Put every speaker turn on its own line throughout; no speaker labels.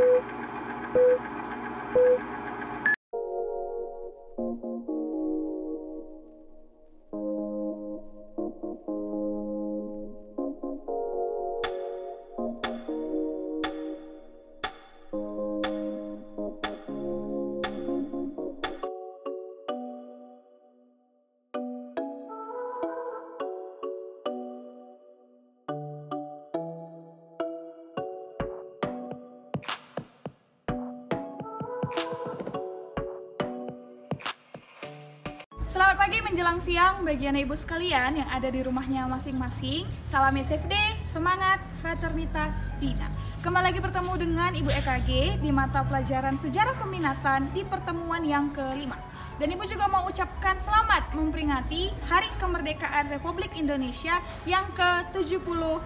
Selamat pagi menjelang siang bagi anak ibu sekalian yang ada di rumahnya masing-masing. Salam SFD, semangat, fraternitas, Dina. Kembali lagi bertemu dengan Ibu EKG di mata pelajaran sejarah peminatan di pertemuan yang kelima. Dan Ibu juga mau ucapkan selamat memperingati Hari Kemerdekaan Republik Indonesia yang ke-76.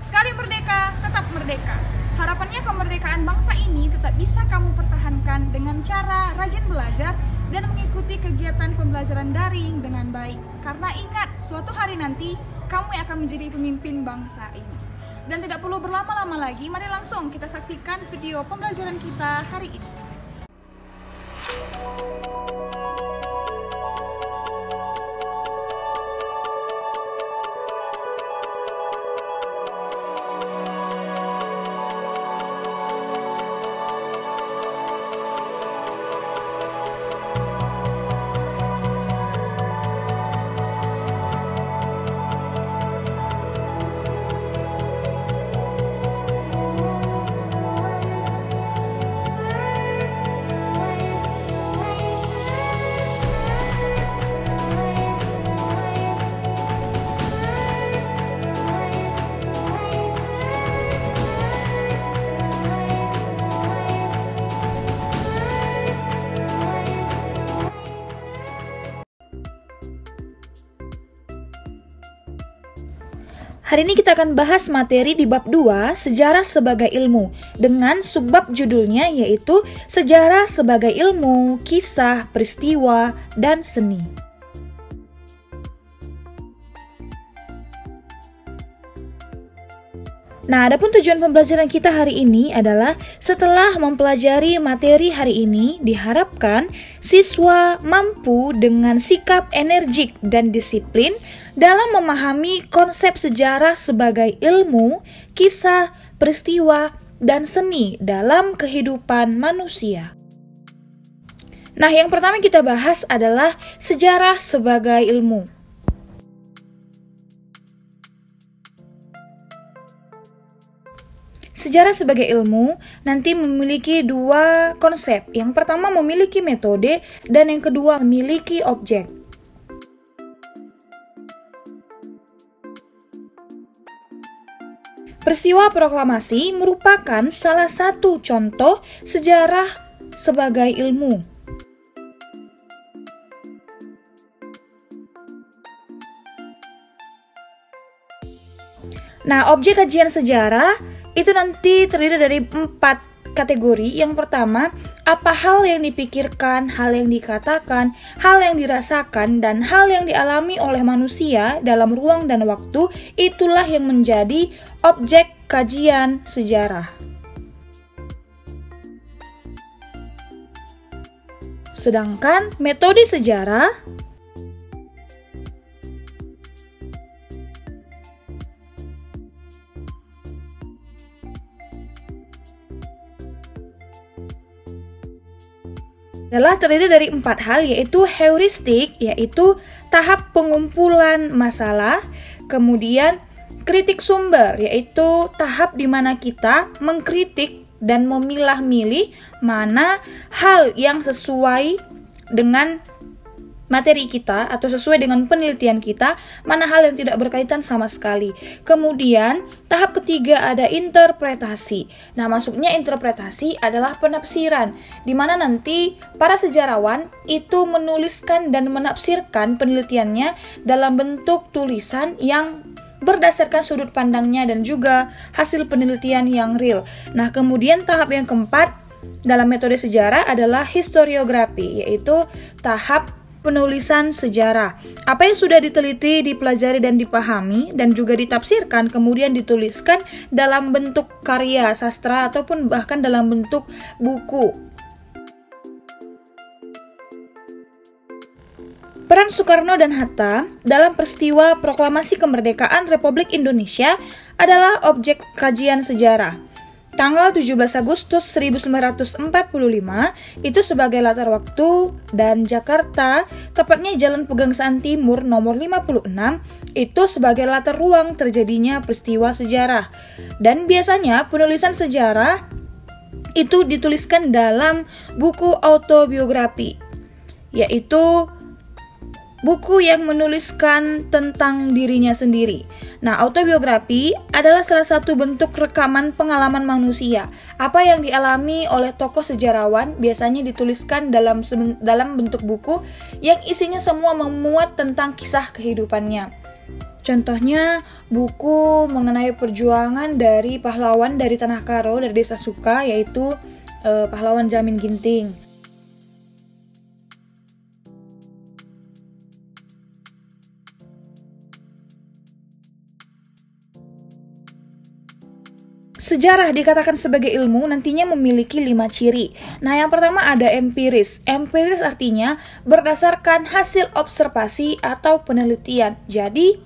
Sekali merdeka, tetap merdeka. Harapannya kemerdekaan bangsa ini tetap bisa kamu pertahankan dengan cara rajin belajar dan mengikuti kegiatan pembelajaran daring dengan baik. Karena ingat, suatu hari nanti kamu yang akan menjadi pemimpin bangsa ini. Dan tidak perlu berlama-lama lagi, mari langsung kita saksikan video pembelajaran kita hari ini.
Hari ini kita akan bahas materi di bab 2, Sejarah sebagai Ilmu, dengan subbab judulnya yaitu Sejarah sebagai Ilmu, Kisah, Peristiwa, dan Seni. Nah, adapun tujuan pembelajaran kita hari ini adalah setelah mempelajari materi hari ini, diharapkan siswa mampu dengan sikap energik dan disiplin dalam memahami konsep sejarah sebagai ilmu, kisah, peristiwa, dan seni dalam kehidupan manusia. Nah, yang pertama kita bahas adalah sejarah sebagai ilmu. Sejarah sebagai ilmu nanti memiliki dua konsep. Yang pertama memiliki metode dan yang kedua memiliki objek. Peristiwa proklamasi merupakan salah satu contoh sejarah sebagai ilmu. Nah, objek kajian sejarah itu nanti terdiri dari empat kategori. Yang pertama, apa hal yang dipikirkan, hal yang dikatakan, hal yang dirasakan, dan hal yang dialami oleh manusia dalam ruang dan waktu, itulah yang menjadi objek kajian sejarah. Sedangkan metode sejarah adalah terdiri dari empat hal yaitu heuristik yaitu tahap pengumpulan masalah kemudian kritik sumber yaitu tahap di mana kita mengkritik dan memilah-milih mana hal yang sesuai dengan materi kita atau sesuai dengan penelitian kita, mana hal yang tidak berkaitan sama sekali. Kemudian, tahap ketiga ada interpretasi. Nah, masuknya interpretasi adalah penafsiran, di mana nanti para sejarawan itu menuliskan dan menafsirkan penelitiannya dalam bentuk tulisan yang berdasarkan sudut pandangnya dan juga hasil penelitian yang real. Nah, kemudian tahap yang keempat dalam metode sejarah adalah historiografi, yaitu tahap penulisan sejarah. Apa yang sudah diteliti, dipelajari dan dipahami dan juga ditafsirkan kemudian dituliskan dalam bentuk karya sastra ataupun bahkan dalam bentuk buku. Peran Soekarno dan Hatta dalam peristiwa proklamasi kemerdekaan Republik Indonesia adalah objek kajian sejarah. Tanggal 17 Agustus 1945 itu sebagai latar waktu dan Jakarta, tepatnya Jalan Pegangsaan Timur nomor 56, itu sebagai latar ruang terjadinya peristiwa sejarah. Dan biasanya penulisan sejarah itu dituliskan dalam buku autobiografi, yaitu buku yang menuliskan tentang dirinya sendiri. Nah, autobiografi adalah salah satu bentuk rekaman pengalaman manusia. Apa yang dialami oleh tokoh sejarawan biasanya dituliskan dalam dalam bentuk buku yang isinya semua memuat tentang kisah kehidupannya. Contohnya buku mengenai perjuangan dari pahlawan dari Tanah Karo dari Desa Suka yaitu eh, pahlawan Jamin Ginting. Sejarah dikatakan sebagai ilmu nantinya memiliki lima ciri. Nah, yang pertama ada empiris. Empiris artinya berdasarkan hasil observasi atau penelitian. Jadi,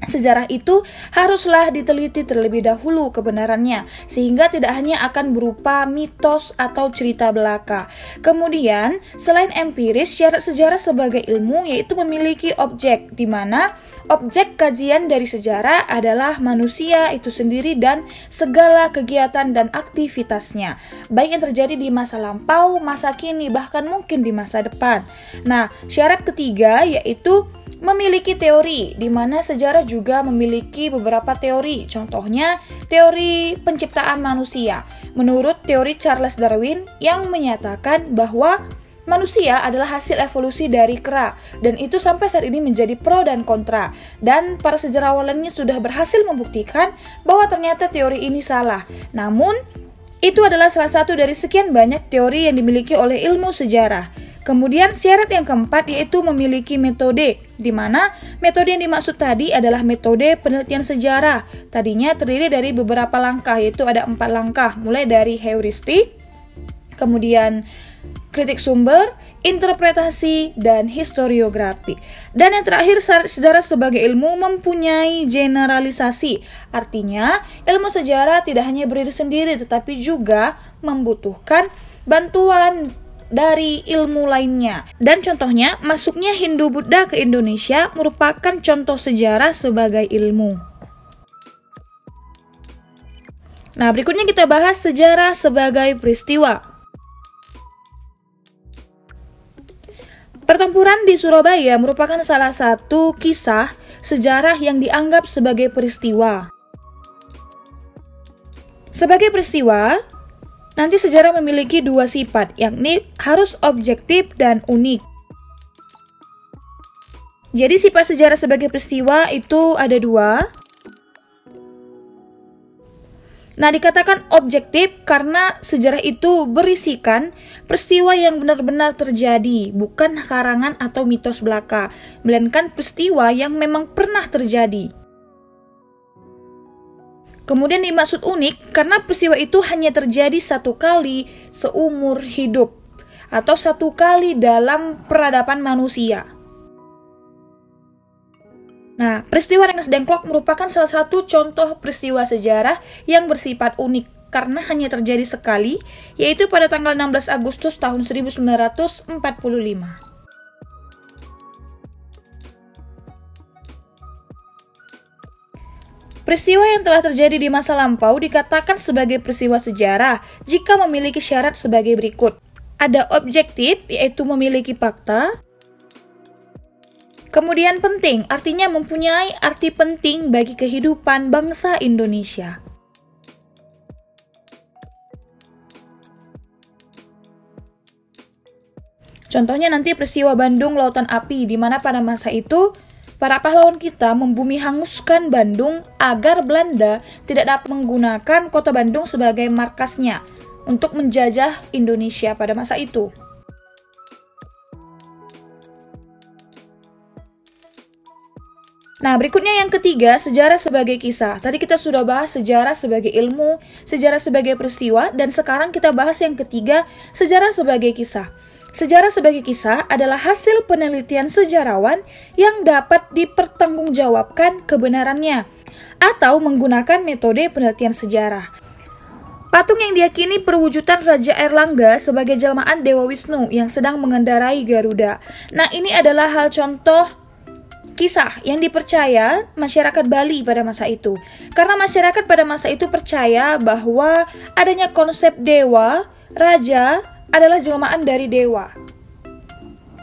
Sejarah itu haruslah diteliti terlebih dahulu kebenarannya, sehingga tidak hanya akan berupa mitos atau cerita belaka. Kemudian, selain empiris, syarat sejarah sebagai ilmu yaitu memiliki objek, di mana objek kajian dari sejarah adalah manusia itu sendiri dan segala kegiatan dan aktivitasnya, baik yang terjadi di masa lampau, masa kini, bahkan mungkin di masa depan. Nah, syarat ketiga yaitu memiliki teori, di mana sejarah juga memiliki beberapa teori. Contohnya, teori penciptaan manusia. Menurut teori Charles Darwin yang menyatakan bahwa manusia adalah hasil evolusi dari kera dan itu sampai saat ini menjadi pro dan kontra dan para sejarawan lainnya sudah berhasil membuktikan bahwa ternyata teori ini salah. Namun itu adalah salah satu dari sekian banyak teori yang dimiliki oleh ilmu sejarah. Kemudian syarat yang keempat yaitu memiliki metode, di mana metode yang dimaksud tadi adalah metode penelitian sejarah. Tadinya terdiri dari beberapa langkah, yaitu ada empat langkah, mulai dari heuristik, kemudian kritik sumber, interpretasi, dan historiografi. Dan yang terakhir, sejarah sebagai ilmu mempunyai generalisasi. Artinya, ilmu sejarah tidak hanya berdiri sendiri, tetapi juga membutuhkan bantuan dari ilmu lainnya. Dan contohnya, masuknya Hindu Buddha ke Indonesia merupakan contoh sejarah sebagai ilmu. Nah, berikutnya kita bahas sejarah sebagai peristiwa. Pertempuran di Surabaya merupakan salah satu kisah sejarah yang dianggap sebagai peristiwa. Sebagai peristiwa, Nanti sejarah memiliki dua sifat, yakni harus objektif dan unik. Jadi sifat sejarah sebagai peristiwa itu ada dua. Nah, dikatakan objektif karena sejarah itu berisikan peristiwa yang benar-benar terjadi, bukan karangan atau mitos belaka, melainkan peristiwa yang memang pernah terjadi. Kemudian dimaksud unik karena peristiwa itu hanya terjadi satu kali seumur hidup atau satu kali dalam peradaban manusia. Nah, peristiwa Rengas Dengklok merupakan salah satu contoh peristiwa sejarah yang bersifat unik karena hanya terjadi sekali, yaitu pada tanggal 16 Agustus tahun 1945. Peristiwa yang telah terjadi di masa lampau dikatakan sebagai peristiwa sejarah jika memiliki syarat sebagai berikut. Ada objektif, yaitu memiliki fakta. Kemudian penting, artinya mempunyai arti penting bagi kehidupan bangsa Indonesia. Contohnya nanti peristiwa Bandung Lautan Api, di mana pada masa itu Para pahlawan kita membumi hanguskan Bandung agar Belanda tidak dapat menggunakan kota Bandung sebagai markasnya untuk menjajah Indonesia pada masa itu. Nah, berikutnya yang ketiga, sejarah sebagai kisah. Tadi kita sudah bahas sejarah sebagai ilmu, sejarah sebagai peristiwa, dan sekarang kita bahas yang ketiga, sejarah sebagai kisah. Sejarah sebagai kisah adalah hasil penelitian sejarawan yang dapat dipertanggungjawabkan kebenarannya atau menggunakan metode penelitian sejarah. Patung yang diyakini perwujudan Raja Erlangga sebagai jelmaan Dewa Wisnu yang sedang mengendarai Garuda. Nah, ini adalah hal contoh kisah yang dipercaya masyarakat Bali pada masa itu. Karena masyarakat pada masa itu percaya bahwa adanya konsep dewa, raja adalah jelmaan dari dewa.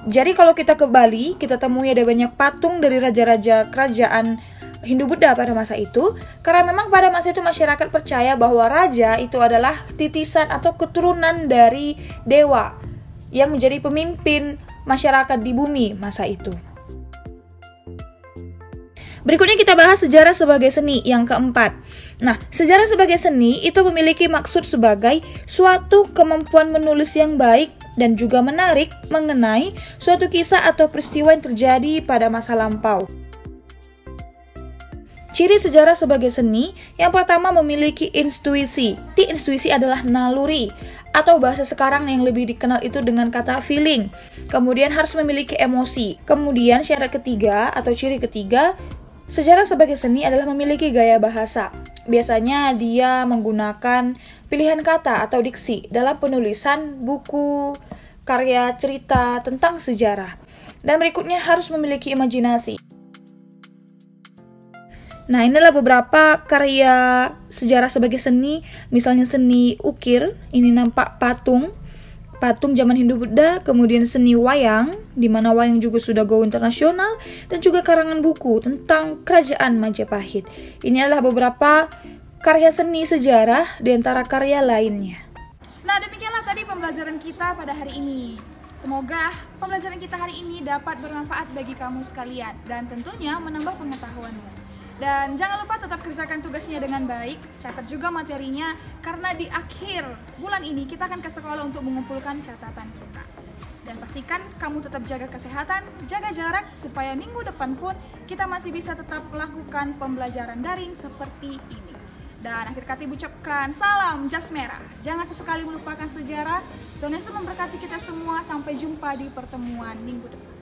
Jadi kalau kita ke Bali, kita temui ada banyak patung dari raja-raja kerajaan Hindu Buddha pada masa itu karena memang pada masa itu masyarakat percaya bahwa raja itu adalah titisan atau keturunan dari dewa yang menjadi pemimpin masyarakat di bumi masa itu. Berikutnya kita bahas sejarah sebagai seni yang keempat. Nah, sejarah sebagai seni itu memiliki maksud sebagai suatu kemampuan menulis yang baik dan juga menarik mengenai suatu kisah atau peristiwa yang terjadi pada masa lampau. Ciri sejarah sebagai seni yang pertama memiliki intuisi. Di intuisi adalah naluri atau bahasa sekarang yang lebih dikenal itu dengan kata feeling. Kemudian harus memiliki emosi. Kemudian syarat ketiga atau ciri ketiga Sejarah sebagai seni adalah memiliki gaya bahasa. Biasanya dia menggunakan pilihan kata atau diksi dalam penulisan buku, karya cerita tentang sejarah. Dan berikutnya harus memiliki imajinasi. Nah, inilah beberapa karya sejarah sebagai seni, misalnya seni ukir, ini nampak patung, patung zaman Hindu Buddha, kemudian seni wayang, di mana wayang juga sudah go internasional, dan juga karangan buku tentang kerajaan Majapahit. Ini adalah beberapa karya seni sejarah di antara karya lainnya.
Nah, demikianlah tadi pembelajaran kita pada hari ini. Semoga pembelajaran kita hari ini dapat bermanfaat bagi kamu sekalian dan tentunya menambah pengetahuanmu. Dan jangan lupa tetap kerjakan tugasnya dengan baik, catat juga materinya karena di akhir bulan ini kita akan ke sekolah untuk mengumpulkan catatan kita. Dan pastikan kamu tetap jaga kesehatan, jaga jarak supaya minggu depan pun kita masih bisa tetap melakukan pembelajaran daring seperti ini. Dan akhir kata ucapkan salam jas merah. Jangan sesekali melupakan sejarah. Tuhan Yesus memberkati kita semua. Sampai jumpa di pertemuan minggu depan.